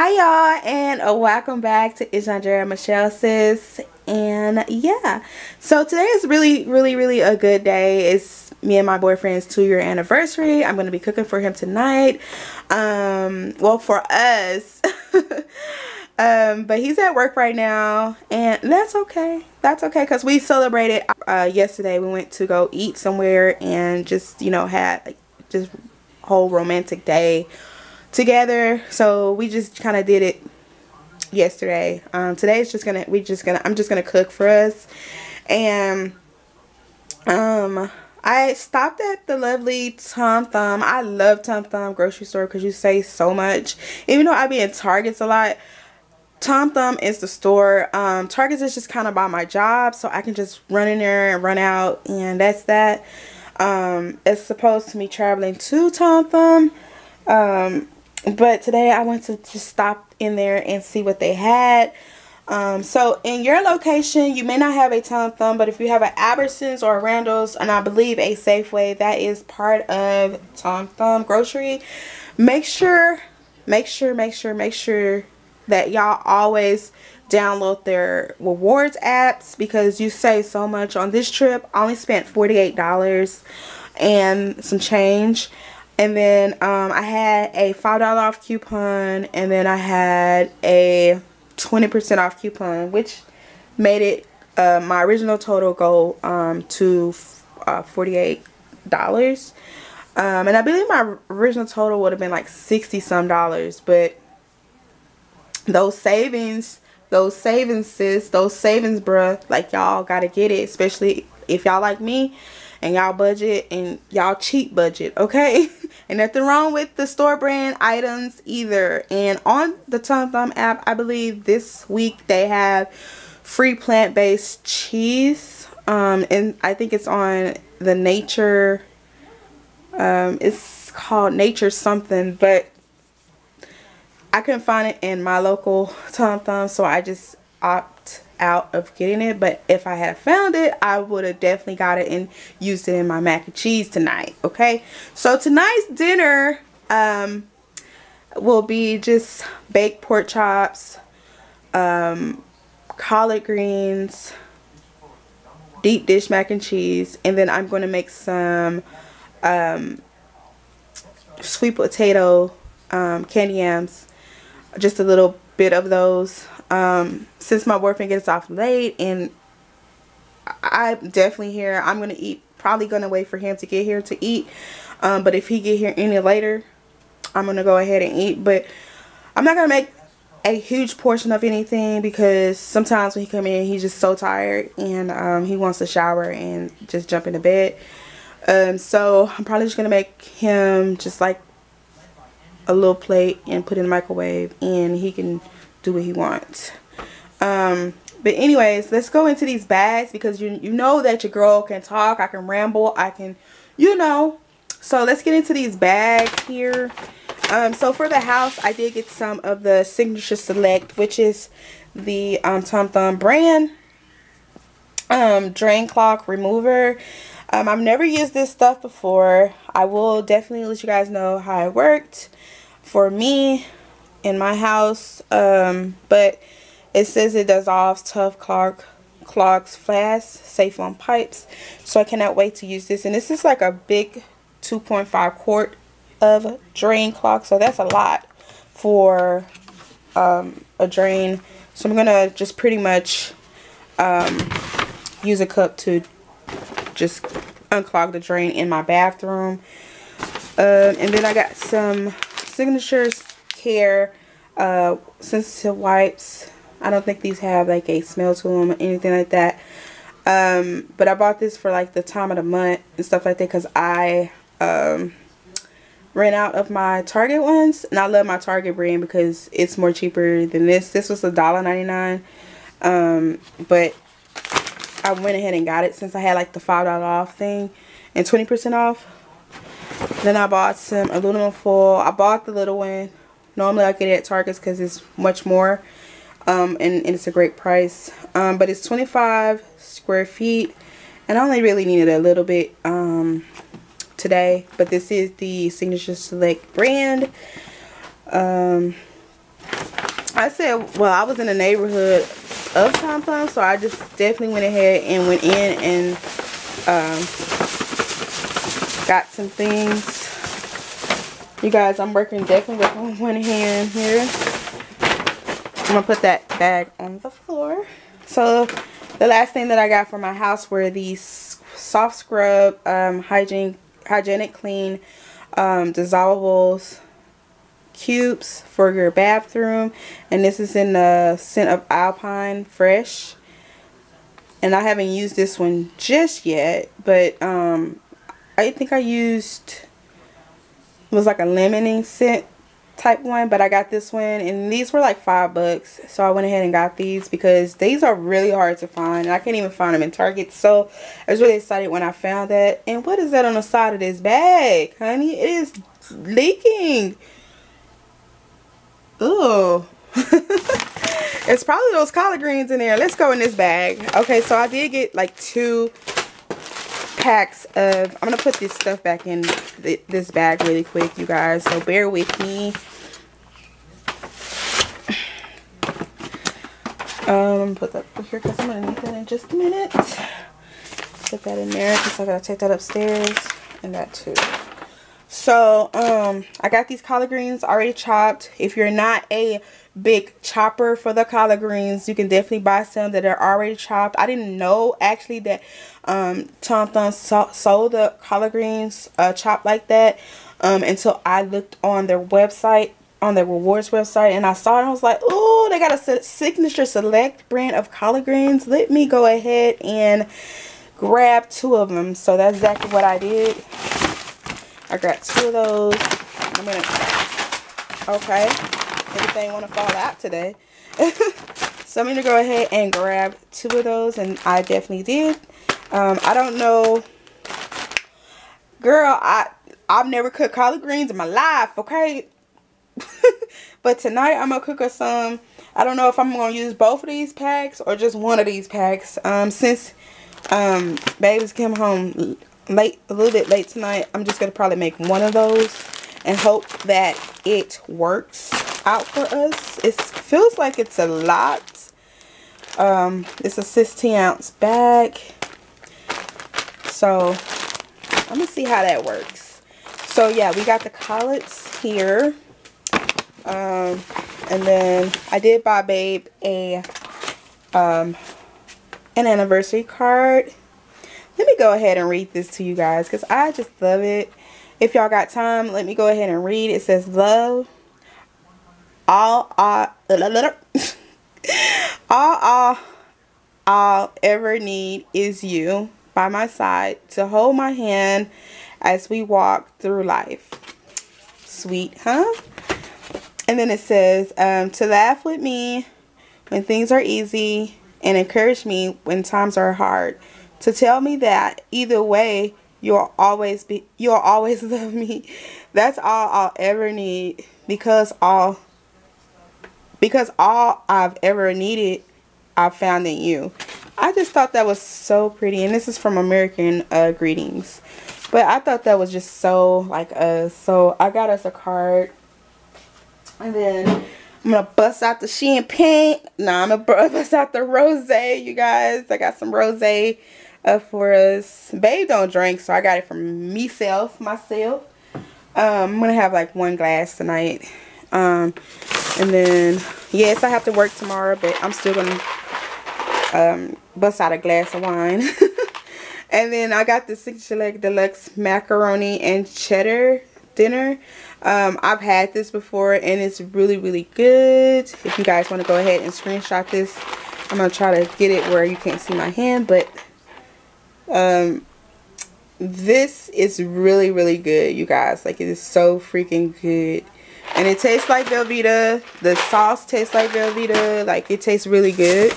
Hi y'all and uh, welcome back to It's Andrea Michelle sis. And yeah. So today is really really really a good day. It's me and my boyfriend's two year anniversary. I'm gonna be cooking for him tonight. Um well for us. Um but he's at work right now and that's okay. That's okay because we celebrated uh yesterday. We went to go eat somewhere and just you know had just whole romantic day together. So we just kind of did it yesterday. Um today is just gonna we just gonna i'm just gonna cook for us. And um i stopped at the lovely tom thumb. I love tom thumb grocery store because you save so much. Even though i be in targets a lot tom thumb is the store. Um targets is just kind of by my job so i can just run in there and run out and that's that. Um it's supposed to be traveling to tom thumb um but today I went to just stop in there and see what they had. Um, so in your location, you may not have a Tom Thumb, but if you have an Albertsons or a Randall's, and I believe a Safeway, that is part of Tom Thumb grocery. Make sure, make sure, make sure, make sure that y'all always download their rewards apps because you save so much on this trip. I only spent $48 and some change and then um, I had a $5 off coupon and then I had a 20% off coupon which made it uh, my original total go um, to uh, $48 um, and I believe my original total would have been like 60 some dollars but those savings those savings sis those savings bruh like y'all gotta get it especially if y'all like me and y'all budget and y'all cheap budget okay and nothing wrong with the store brand items either. And on the Tom Thumb app I believe this week they have free plant-based cheese. Um and I think it's on the nature um it's called nature something but I couldn't find it in my local Tom Thumb so I just opt out of getting it but if I had found it I would have definitely got it and used it in my mac and cheese tonight okay? So tonight's dinner um, will be just baked pork chops um, collard greens deep dish mac and cheese and then I'm going to make some um, sweet potato um, candy yams just a little bit of those um, since my boyfriend gets off late and I'm definitely here. I'm going to eat, probably going to wait for him to get here to eat. Um, but if he get here any later, I'm going to go ahead and eat. But I'm not going to make a huge portion of anything because sometimes when he come in, he's just so tired and um, he wants to shower and just jump into bed. Um, so I'm probably just going to make him just like a little plate and put in the microwave and he can do what he wants. Um, but anyways, let's go into these bags because you, you know that your girl can talk. I can ramble. I can, you know. So let's get into these bags here. Um, so for the house, I did get some of the Signature Select, which is the um, Tom Thumb brand um, drain clog remover. Um, I've never used this stuff before. I will definitely let you guys know how it worked for me in my house. Um, but it says it dissolves tough clog, clogs fast, safe on pipes. So I cannot wait to use this. And this is like a big 2.5 quart of drain clog. So that's a lot for um, a drain. So I'm going to just pretty much um, use a cup to just unclog the drain in my bathroom. Um, and then I got some signatures care uh, sensitive wipes. I don't think these have like a smell to them or anything like that. Um, but I bought this for like the time of the month and stuff like that because I um, ran out of my Target ones. And I love my Target brand because it's more cheaper than this. This was a dollar. Um, but I went ahead and got it since I had like the $5 off thing and 20% off. Then I bought some aluminum foil. I bought the little one Normally I get it at Target's because it's much more. Um, and, and, it's a great price. Um, but it's 25 square feet. And I only really needed a little bit um, today. But this is the Signature Select brand. Um, I said, well, I was in the neighborhood of Tom Thumb, so I just definitely went ahead and went in and um, got some things. You guys, I'm working definitely with one hand here. I'm gonna put that bag on the floor. So the last thing that I got for my house were these soft scrub um, hygiene hygienic clean um, dissolvables cubes for your bathroom and this is in the scent of alpine fresh and I haven't used this one just yet but um I think I used it was like a lemony scent type one but I got this one and these were like five bucks so I went ahead and got these because these are really hard to find I can't even find them in Target so I was really excited when I found that and what is that on the side of this bag honey it is leaking Ooh. it's probably those collard greens in there. Let's go in this bag. Okay, so I did get like two packs of... I'm going to put this stuff back in th this bag really quick, you guys. So bear with me. Um, put that here because I'm going to need that in just a minute. Put that in there because I got to take that upstairs. And that too. So, um, I got these collard greens already chopped. If you're not a big chopper for the collard greens, you can definitely buy some that are already chopped. I didn't know actually that um, Tom Thumb sold the collard greens uh, chopped like that um, until I looked on their website on their rewards website and I saw it and I was like, oh, they got a signature select brand of collard greens. Let me go ahead and grab two of them. So that's exactly what I did. I grabbed two of those. I'm gonna, okay, everything want to fall out today. so I'm going to go ahead and grab two of those, and I definitely did. Um, I don't know, girl, I, I've never cooked collard greens in my life, okay? but tonight I'm going to cook us some. I don't know if I'm going to use both of these packs or just one of these packs. Um, since um, babies came home late, a little bit late tonight. I'm just going to probably make one of those and hope that it works out for us. It feels like it's a lot. Um, it's a 16 ounce bag. So, I'm going to see how that works. So, yeah, we got the collets here. Um, and then I did buy Babe a um, an anniversary card let me go ahead and read this to you guys because I just love it. If y'all got time, let me go ahead and read. It says, love, all, all, all, all, I'll ever need is you by my side to hold my hand as we walk through life. Sweet, huh? And then it says, um, to laugh with me when things are easy and encourage me when times are hard to tell me that either way you'll always be you'll always love me that's all i'll ever need because all because all i've ever needed i found in you i just thought that was so pretty and this is from american uh, greetings but i thought that was just so like us so i got us a card and then i'm gonna bust out the champagne nah i'm gonna bust out the rose you guys i got some rose uh, for us. Babe don't drink, so I got it from myself, myself. Um, I'm going to have like one glass tonight. Um, and then, yes, I have to work tomorrow, but I'm still going to um, bust out a glass of wine. and then I got the Signature Select Deluxe Macaroni and Cheddar dinner. Um, I've had this before and it's really, really good. If you guys want to go ahead and screenshot this, I'm going to try to get it where you can't see my hand, but um, this is really, really good, you guys. Like, it is so freaking good. And it tastes like Velveeta. The sauce tastes like Velveeta. Like, it tastes really good.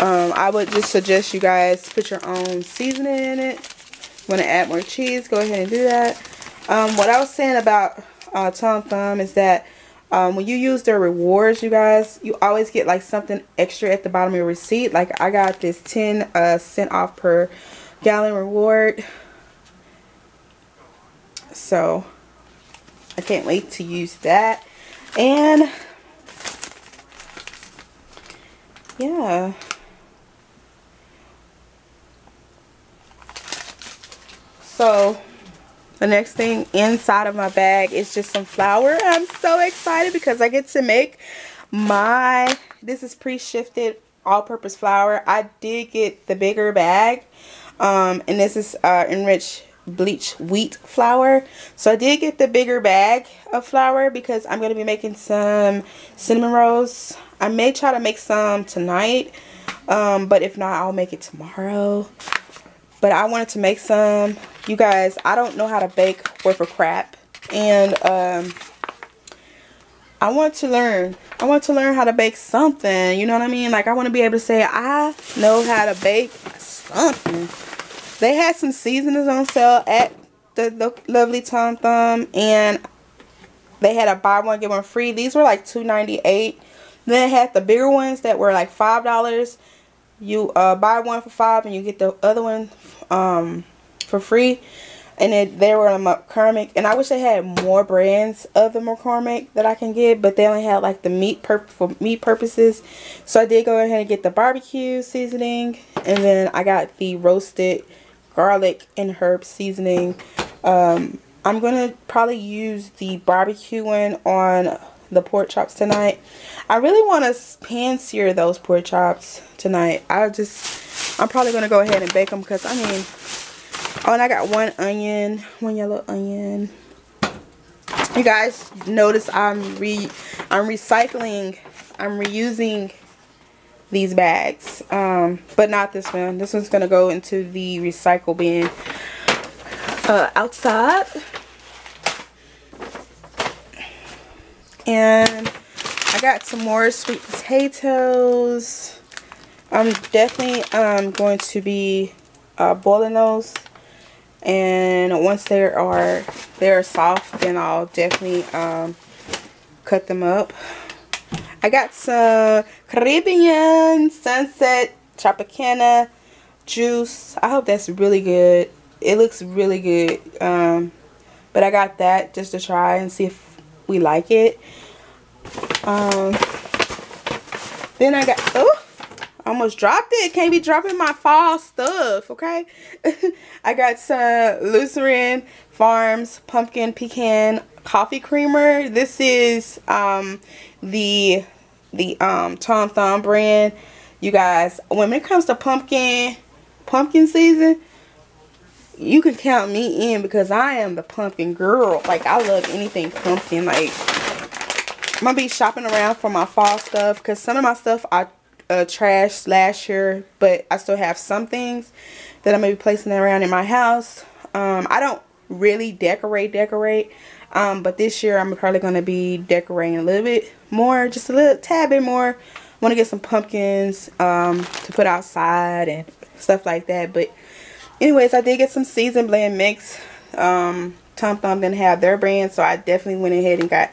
Um, I would just suggest you guys put your own seasoning in it. Want to add more cheese, go ahead and do that. Um, what I was saying about uh, Tom Thumb is that um, when you use their rewards, you guys, you always get like something extra at the bottom of your receipt. Like I got this 10 uh, cent off per gallon reward. So I can't wait to use that. And yeah. So the next thing inside of my bag is just some flour. I'm so excited because I get to make my, this is pre-sifted all-purpose flour. I did get the bigger bag. Um, and this is uh, enriched bleach wheat flour. So I did get the bigger bag of flour because I'm going to be making some cinnamon rolls. I may try to make some tonight. Um, but if not, I'll make it tomorrow. But I wanted to make some. You guys, I don't know how to bake worth a crap. And um, I want to learn. I want to learn how to bake something. You know what I mean? Like I want to be able to say I know how to bake something. They had some seasonings on sale at the, the lovely Tom Thumb. And they had a buy one, get one free. These were like two ninety eight. Then they had the bigger ones that were like $5 you uh, buy one for five and you get the other one um, for free. And it, they were a McCormick. And I wish they had more brands of the McCormick that I can get but they only had like the meat per for meat purposes. So I did go ahead and get the barbecue seasoning and then I got the roasted garlic and herb seasoning. Um, I'm gonna probably use the barbecue one on the pork chops tonight. I really want to pan sear those pork chops tonight. I just, I'm probably going to go ahead and bake them because, I mean, oh, and I got one onion, one yellow onion. You guys notice I'm re, I'm recycling, I'm reusing these bags, um, but not this one. This one's going to go into the recycle bin uh, outside. And I got some more sweet potatoes. I'm definitely um, going to be uh, boiling those. And once they are they are soft, then I'll definitely um, cut them up. I got some Caribbean Sunset Tropicana juice. I hope that's really good. It looks really good. Um, but I got that just to try and see if we like it. Um, then I got, oh, almost dropped it. Can't be dropping my fall stuff, okay? I got some Lucerne Farms Pumpkin Pecan Coffee Creamer. This is um, the, the um, Tom Thumb brand. You guys, when it comes to pumpkin, pumpkin season, you can count me in because I am the pumpkin girl. Like, I love anything pumpkin. Like, I'm going to be shopping around for my fall stuff because some of my stuff I uh, trashed last year, but I still have some things that I'm going to be placing around in my house. Um, I don't really decorate, decorate. Um, but this year I'm probably going to be decorating a little bit more, just a little tad bit more. I want to get some pumpkins um, to put outside and stuff like that. But anyways, I did get some season blend mix. Um, Tom Thumb didn't have their brand, so I definitely went ahead and got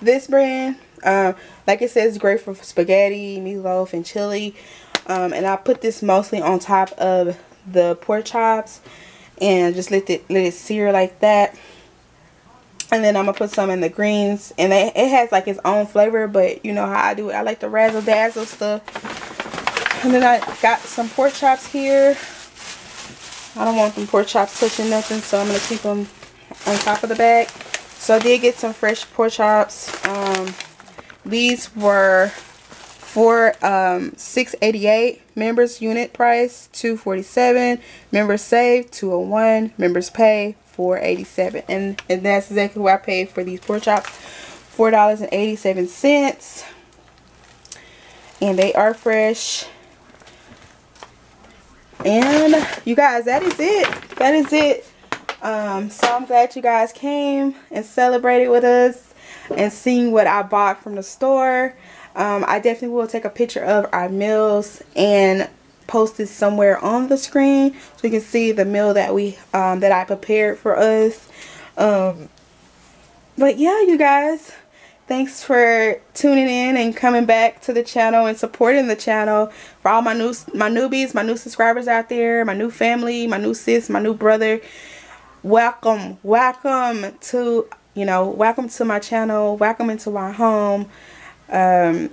this brand. Um, like it says, great for spaghetti, meatloaf, and chili. Um, and I put this mostly on top of the pork chops and just let it let it sear like that. And then I'm gonna put some in the greens, and it, it has like its own flavor, but you know how I do it. I like the razzle dazzle stuff. And then I got some pork chops here. I don't want them pork chops touching nothing, so I'm going to keep them on top of the bag. So I did get some fresh pork chops. Um, these were for um, 688 members unit price 247 members save 201 members pay 487 and and that's exactly what I paid for these pork chops. Four dollars and 87 cents. And they are fresh and you guys that is it. That is it. Um, so i'm glad you guys came and celebrated with us and seeing what i bought from the store. Um, i definitely will take a picture of our meals and post it somewhere on the screen so you can see the meal that we um, that i prepared for us. Um, but yeah you guys thanks for tuning in and coming back to the channel and supporting the channel for all my new my newbies my new subscribers out there my new family my new sis my new brother welcome welcome to you know welcome to my channel welcome into my home um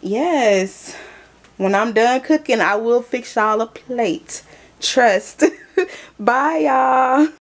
yes when I'm done cooking, I will fix y'all a plate. Trust. Bye, y'all.